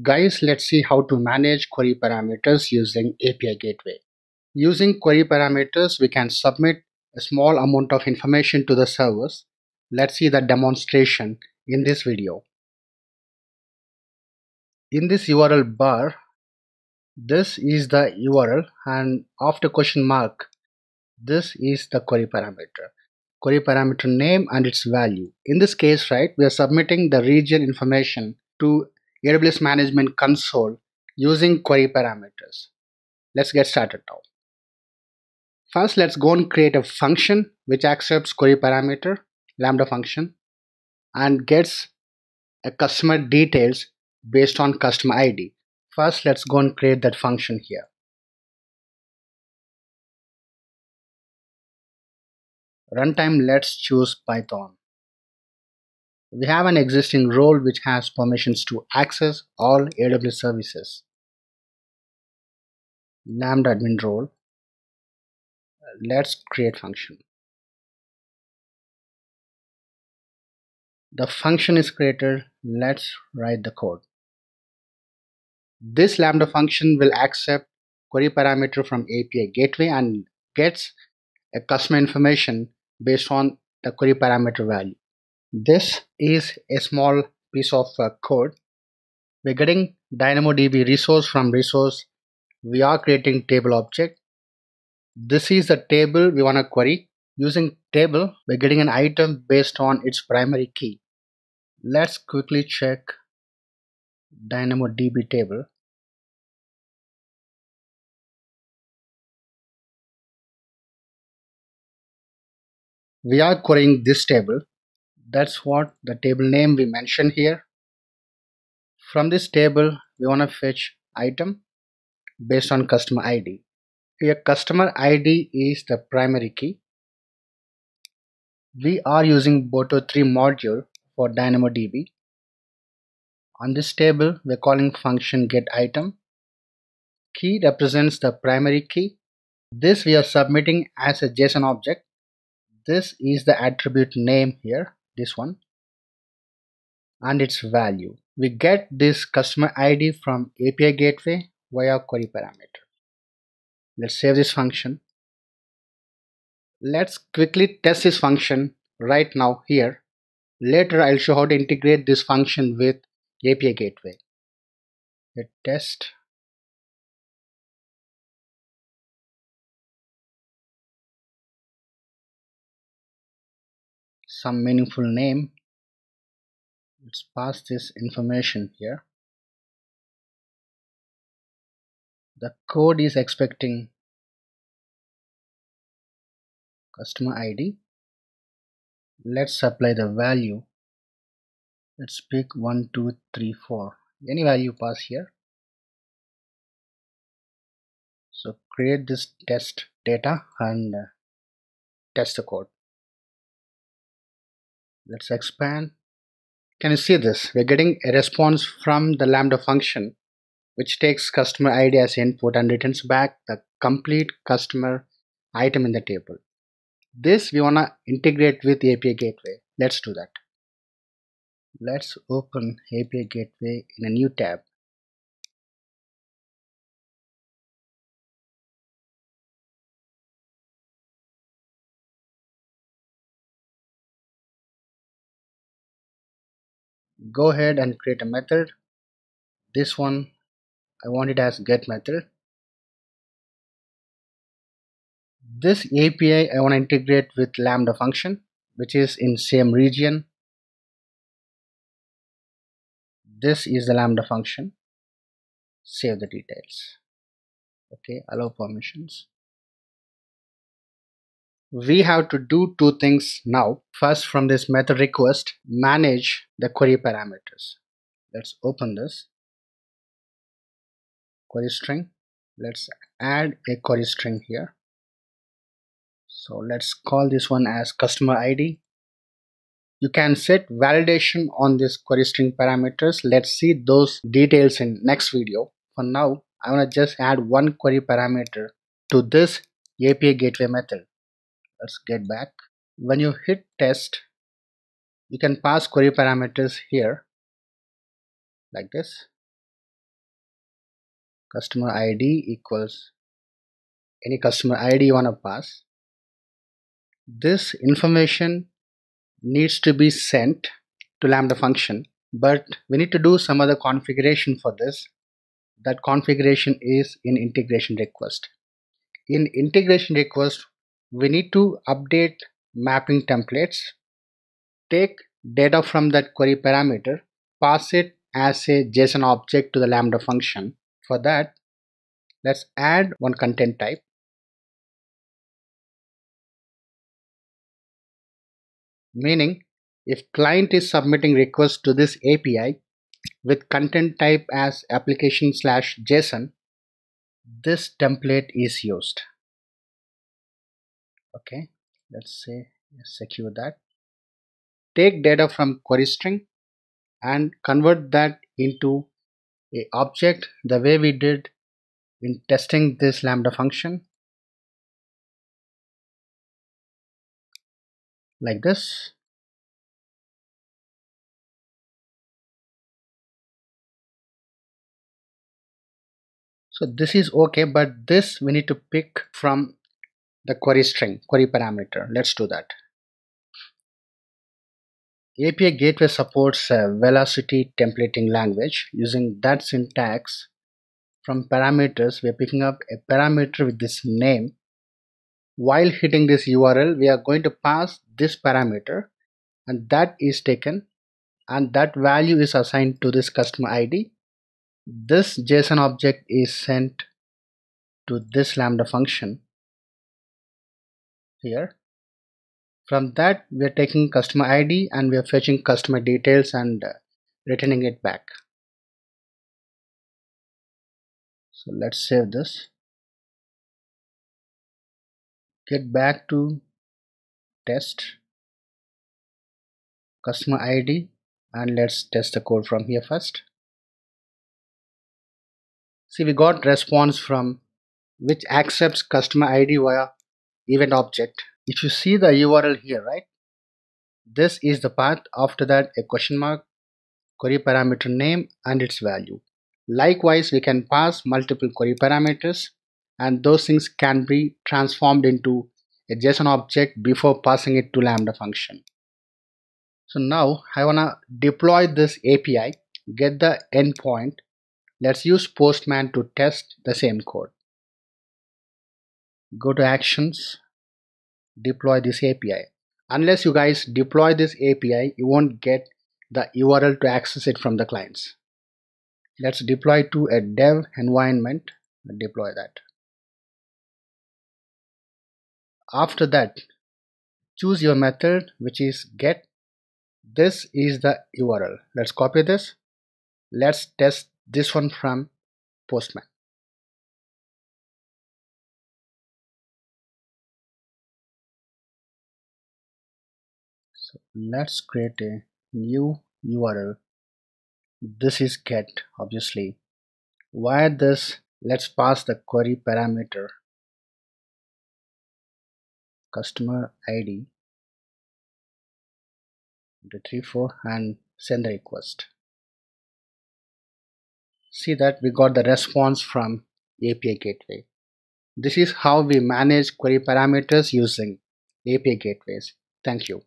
Guys, let's see how to manage query parameters using API Gateway. Using query parameters, we can submit a small amount of information to the servers. Let's see the demonstration in this video. In this URL bar, this is the URL and after question mark, this is the query parameter. Query parameter name and its value. In this case, right, we are submitting the region information to AWS Management Console using query parameters. Let's get started now. First, let's go and create a function which accepts query parameter, lambda function, and gets a customer details based on customer ID. First, let's go and create that function here. Runtime, let's choose Python. We have an existing role which has permissions to access all AWS services. Lambda admin role. Let's create function. The function is created. Let's write the code. This Lambda function will accept query parameter from API gateway and gets a customer information based on the query parameter value. This is a small piece of uh, code. We're getting DynamoDB resource from resource. We are creating table object. This is the table we want to query. Using table, we're getting an item based on its primary key. Let's quickly check DynamoDB table. We are querying this table that's what the table name we mentioned here. From this table we want to fetch item based on customer ID here customer ID is the primary key. We are using Boto3 module for DynamoDB on this table we're calling function get item. Key represents the primary key. This we are submitting as a JSON object. This is the attribute name here this one and its value. We get this customer id from api gateway via query parameter. Let's save this function. Let's quickly test this function right now here. Later i'll show how to integrate this function with api gateway. Let test some meaningful name. Let's pass this information here. The code is expecting customer ID let's apply the value. Let's pick 1 2 3 4 any value pass here? So create this test data and uh, test the code let's expand. Can you see this? We're getting a response from the lambda function which takes customer id as input and returns back the complete customer item in the table. This we want to integrate with api gateway. Let's do that. Let's open api gateway in a new tab go ahead and create a method. This one I want it as get method. This API I want to integrate with lambda function which is in same region. This is the lambda function. Save the details. Okay allow permissions we have to do two things now. First, from this method request, manage the query parameters. Let's open this query string. Let's add a query string here. So let's call this one as customer ID. You can set validation on this query string parameters. Let's see those details in next video. For now, I want to just add one query parameter to this API gateway method let's get back. When you hit test you can pass query parameters here like this. Customer id equals any customer id you want to pass. This information needs to be sent to lambda function but we need to do some other configuration for this. That configuration is in integration request. In integration request we need to update mapping templates. Take data from that query parameter pass it as a json object to the lambda function. For that let's add one content type. Meaning if client is submitting requests to this API with content type as application slash JSON, this template is used. Okay, let's say secure that. Take data from query string and convert that into a object the way we did in testing this lambda function like this so this is okay but this we need to pick from the query string query parameter. Let's do that. API Gateway supports a velocity templating language using that syntax from parameters. We're picking up a parameter with this name. While hitting this URL we are going to pass this parameter and that is taken and that value is assigned to this customer ID this JSON object is sent to this lambda function here. From that we are taking customer ID and we are fetching customer details and uh, returning it back. So let's save this. Get back to test customer ID and let's test the code from here first. See we got response from which accepts customer ID via event object if you see the URL here right this is the path after that a question mark query parameter name and its value likewise we can pass multiple query parameters and those things can be transformed into a JSON object before passing it to Lambda function. So now I want to deploy this API, get the endpoint. Let's use Postman to test the same code. Go to Actions, deploy this API. Unless you guys deploy this API, you won't get the URL to access it from the clients. Let's deploy to a dev environment, deploy that. after that choose your method which is get this is the URL let's copy this let's test this one from postman so let's create a new URL this is get obviously. Why this? Let's pass the query parameter. Customer id three four and send the request. See that we got the response from API gateway. This is how we manage query parameters using API gateways. Thank you